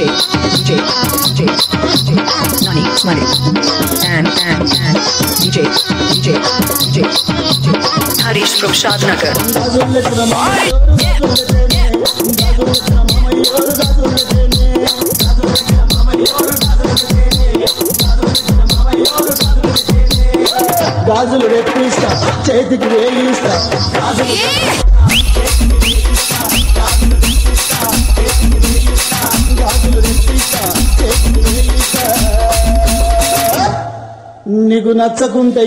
DJ, DJ, DJ, DJ, Nani, Money, and, and, and, DJ, DJ, DJ, DJ, Harish from Shadnagar. గాజులు రెప్పిస్తా చేతికి వేయిస్తా గాజులు గాజులు నీకు నచ్చకుంటే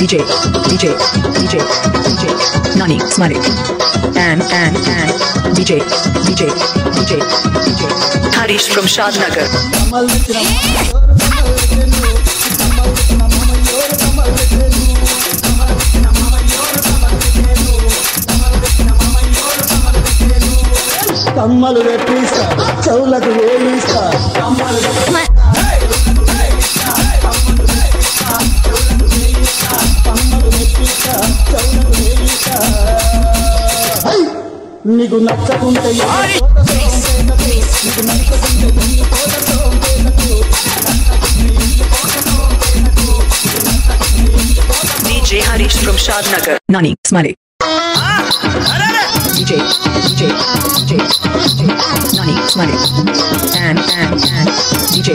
DJ, DJ, DJ, DJ, Nani, Money, and, and, and, DJ, DJ, DJ, DJ, Harish from Shadnagar. కమ్మలు రెప్పిస్తా చెవులకు వేయిస్తా నీకు నచ్చకుంటే వెళ్ళిపోతా నీకు నచ్చకుంటే వెళ్ళిపోతా సోంపేటకు. DJ Harish from Shadnagar. Nani, Money. DJ, DJ, DJ, DJ, Nani, Money, and, and, and, DJ,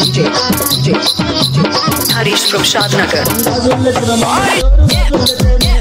DJ, DJ, DJ, Harish from Shadnagar. గాజులెత్తిన మామయ్యోరు గాజులెత్తేనే.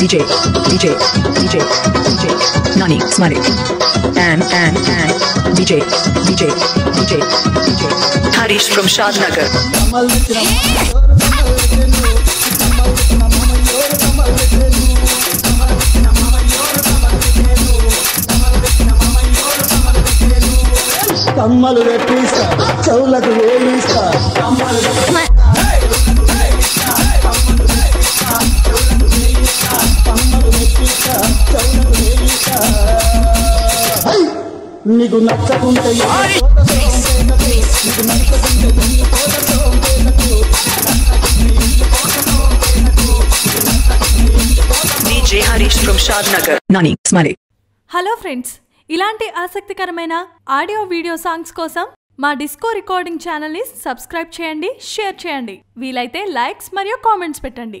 DJ, DJ, DJ, DJ, Nani, Smiley, and, and, and, DJ, DJ, DJ, DJ, Harish from Shadnagar. కమలిచ్చిన మామయ్యోరు కమలిచ్చెను. కమలిచ్చిన మామయ్యోరు కమలిచ్చెను. Shadnagar. Nani, Money. Hello friends ఇలాంటి ఆసక్తికరమైన audio video songs కోసం మా డిస్కో రికార్డింగ్ ఛానల్ని సబ్స్క్రైబ్ చేయండి షేర్ చేయండి వీలైతే లైక్స్ మరియు కామెంట్స్ పెట్టండి